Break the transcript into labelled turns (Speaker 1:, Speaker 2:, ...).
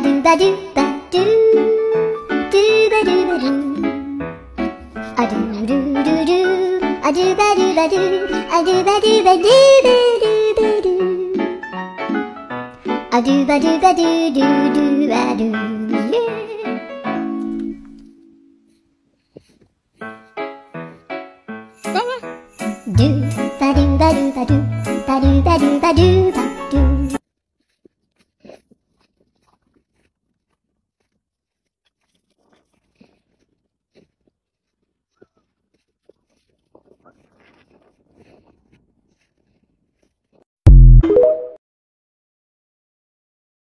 Speaker 1: do ba do ba do do ba do ba do a do do do do a do ba do ba do a do ba do ba do ba do ba do a do ba do ba do do do a do yeah. Do ba do ba do ba do ba do ba do ba